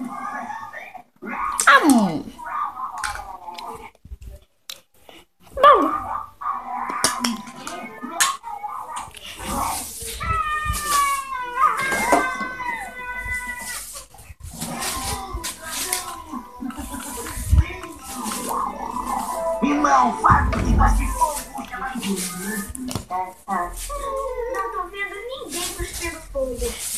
Hum. Bom. Irmão, fato de você fogo é Não tô vendo ninguém cuspindo fogo.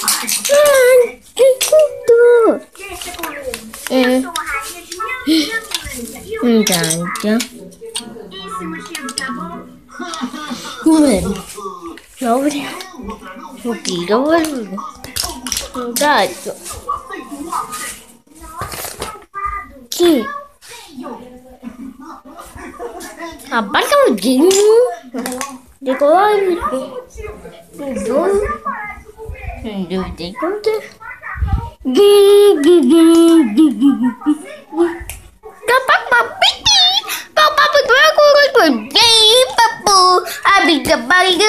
qualquer coisa. Deixa comigo. Eu sou a rainha de minha vida. E o Enggak, esse motivo tá bom? Mano, Doze. Doze tem quantas? Papai, papai, papai, tu é com o papo, a minha barriga,